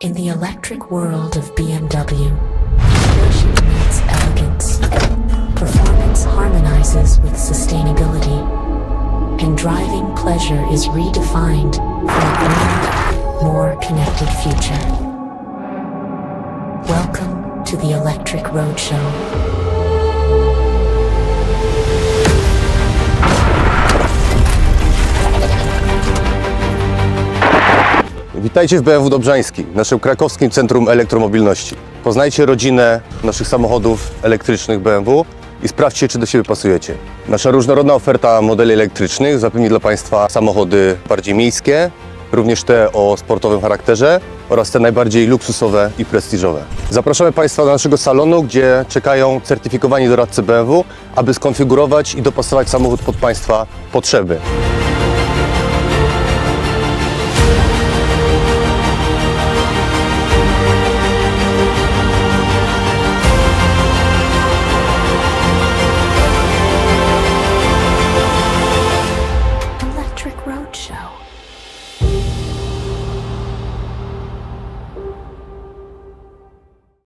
In the electric world of BMW, innovation meets elegance. Performance harmonizes with sustainability. And driving pleasure is redefined for a greener, more connected future. Welcome to the Electric Roadshow. Witajcie w BMW Dobrzański, naszym krakowskim centrum elektromobilności. Poznajcie rodzinę naszych samochodów elektrycznych BMW i sprawdźcie, czy do siebie pasujecie. Nasza różnorodna oferta modeli elektrycznych zapewni dla Państwa samochody bardziej miejskie, również te o sportowym charakterze oraz te najbardziej luksusowe i prestiżowe. Zapraszamy Państwa do naszego salonu, gdzie czekają certyfikowani doradcy BMW, aby skonfigurować i dopasować samochód pod Państwa potrzeby. Roadshow.